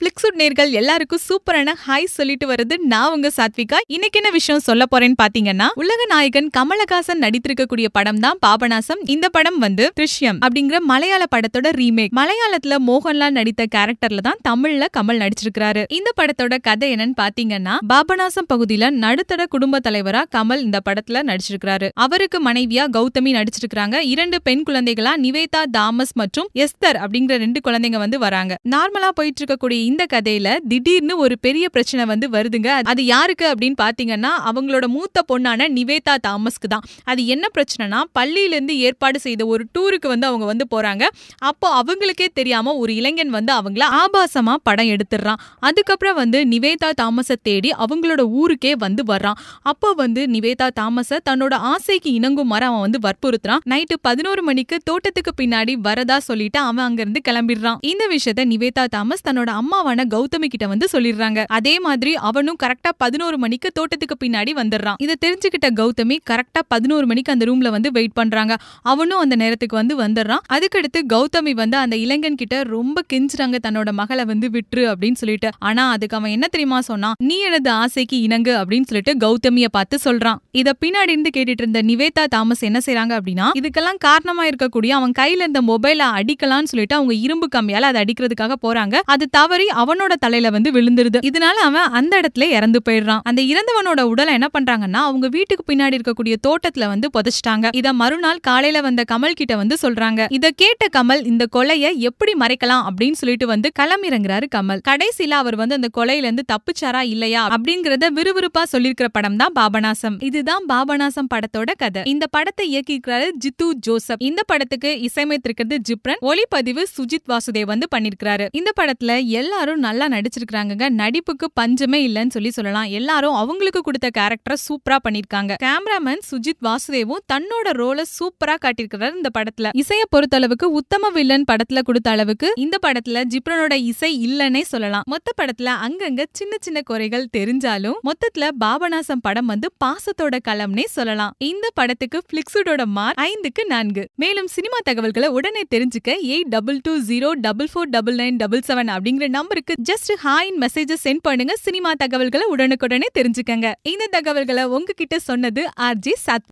பிளிக்ஸுட் நேர்கள் எல்லாருக்கும் சூப்பரான ஹாய் சொல்லிட்டு வருது நான் உங்க சாத்விகா. இன்னைக்கு என்ன விஷயம் சொல்ல போறேன்னு பாத்தீங்கன்னா உலக நாயகன் கமலஹாசன் நடித்திருக்கக்கூடிய படம் தான் பாபநாசம். இந்த படம் வந்து திருஷ்யம் அப்படிங்கிற மலையாள படத்தோட ரீமேக் மலையாளத்துல மோகன்லால் நடித்த கேரக்டர்ல தான் தமிழ்ல கமல் நடிச்சிருக்கிறாரு. இந்த படத்தோட கதை என்னன்னு பாத்தீங்கன்னா பாபநாசம் பகுதியில நடுத்தர குடும்ப தலைவரா கமல் இந்த படத்துல நடிச்சிருக்கிறாரு. அவருக்கு மனைவியா கௌதமி நடிச்சிருக்கிறாங்க. இரண்டு பெண் குழந்தைகளா நிவேதா தாமஸ் மற்றும் எஸ்தர் அப்படிங்கிற ரெண்டு குழந்தைங்க வந்து வராங்க. நார்மலா போயிட்டு இருக்கக்கூடிய இந்த கதையில திடீர்னு ஒரு பெரிய பிரச்சனை வந்து வருதுங்க. அது யாருக்கு அப்படின்னு பாத்தீங்கன்னா அவங்களோட மூத்த பொண்ணான நிவேதா தாமஸ்க்கு தான். அது என்ன பிரச்சனைனா பள்ளியில இருந்து ஏற்பாடு செய்த ஒரு டூருக்கு வந்து அவங்க வந்து போறாங்க. அப்போ அவங்களுக்கே தெரியாம ஒரு இளைஞன் வந்து அவங்கள ஆபாசமா படம் எடுத்துடுறான். அதுக்கப்புறம் வந்து நிவேதா தாமஸை தேடி அவங்களோட ஊருக்கே வந்து வர்றான். அப்போ வந்து நிவேதா தாமஸ தன்னோட ஆசைக்கு இணங்குமாறு அவன் வந்து வற்புறுத்துறான். நைட்டு பதினோரு மணிக்கு தோட்டத்துக்கு பின்னாடி வரதா சொல்லிட்டு அவன் அங்கிருந்து கிளம்பிடுறான். இந்த விஷயத்த நிவேதா தாமஸ் தன்னோட அம்மா அம்மாவான கௌதமி கிட்ட வந்து சொல்லிடுறாங்க. அதே மாதிரி அவனும் கரெக்டா பதினோரு மணிக்கு தோட்டத்துக்கு பின்னாடி வந்துடுறான். இதை தெரிஞ்சுக்கிட்ட கௌதமி கரெக்டா பதினோரு மணிக்கு அந்த ரூம்ல வந்து வெயிட் பண்றாங்க. அவனும் அந்த நேரத்துக்கு வந்து வந்துடுறான். அதுக்கடுத்து கௌதமி வந்து அந்த இளைஞன் கிட்ட ரொம்ப கெஞ்சுறாங்க. தன்னோட மகளை வந்து விட்டுரு அப்படின்னு சொல்லிட்டு. ஆனா அதுக்கு அவன் என்ன தெரியுமா சொன்னா நீ எனது ஆசைக்கு இணங்கு அப்படின்னு சொல்லிட்டு கௌதமிய பார்த்து சொல்றான். இத பின்னாடி இருந்து கேட்டுட்டு இருந்த நிவேதா தாமஸ் என்ன செய்யறாங்க அப்படின்னா இதுக்கெல்லாம் காரணமா இருக்கக்கூடிய அவன் கையில இருந்த மொபைலை அடிக்கலாம்னு சொல்லிட்டு அவங்க இரும்பு கம்மியால அதை அடிக்கிறதுக்காக போறாங்க. அது தவறி அவனோட தலையில வந்து விழுந்துருது. இதனால அவன் அந்த இடத்துல இறந்து போயிடுறான். அந்த இறந்தவனோட உடலை என்ன பண்றாங்கன்னா அவங்க வீட்டுக்கு பின்னாடி இருக்கக்கூடிய தோட்டத்துல வந்து புதைச்சிட்டாங்க. இத மறுநாள் காலையில வந்த கமல் கிட்ட வந்து சொல்றாங்க. இத கேட்ட கமல் இந்த கொலைய எப்படி மறைக்கலாம் அப்படின்னு சொல்லிட்டு வந்து களமிறங்குறாரு கமல். கடைசியில அவர் வந்து அந்த கொலையில இருந்து தப்பிச்சாரா இல்லையா அப்படிங்கறத விறுவிறுப்பா சொல்லியிருக்கிற படம் தான் பாபநாசம். இதுதான் பாபநாசம் படத்தோட கதை. இந்த படத்தை இயக்கியிருக்கிறாரு ஜித்து ஜோசப். இந்த படத்துக்கு இசையமைத்திருக்கிறது ஜிப்ரன். ஒளிப்பதிவு சுஜித் வாசுதேவ் வந்து பண்ணிருக்கிறாரு இந்த படத்துல எல்லா எல்லாரும் நல்லா நடிச்சிருக்காங்க நடிப்புக்கு பஞ்சமே இல்லைன்னு சொல்லி சொல்லலாம். எல்லாரும் அவங்களுக்கு கொடுத்த கேரக்டரை சூப்பரா பண்ணிருக்காங்க. கேமராமேன் சுஜித் வாசுதேவும் தன்னோட ரோலை சூப்பரா காட்டியிருக்கிறார் இந்த படத்துல. இசைய பொறுத்த அளவுக்கு உத்தம வில்லன் படத்துல கொடுத்த அளவுக்கு இந்த படத்துல ஜிப்ரனோட இசை இல்லைன்னே சொல்லலாம். மொத்த படத்துல அங்கங்க சின்ன சின்ன குறைகள் தெரிஞ்சாலும் மொத்தத்துல பாபநாசம் படம் வந்து பாசத்தோட களம்னே சொல்லலாம். இந்த படத்துக்கு பிளிக்ஸுடோட மார்க் ஐந்துக்கு நான்கு. மேலும் சினிமா தகவல்களை உடனே தெரிஞ்சுக்க eight double two zero double four double nine double seven அப்படிங்கிற நம்பருக்கு ஜஸ்ட் ஹாயின் மெசேஜஸ் சென்ட் பண்ணுங்க. சினிமா தகவல்களை உடனுக்குடனே தெரிஞ்சுக்கங்க. இந்த தகவல்களை உங்ககிட்ட சொன்னது ஆர்ஜி சத்.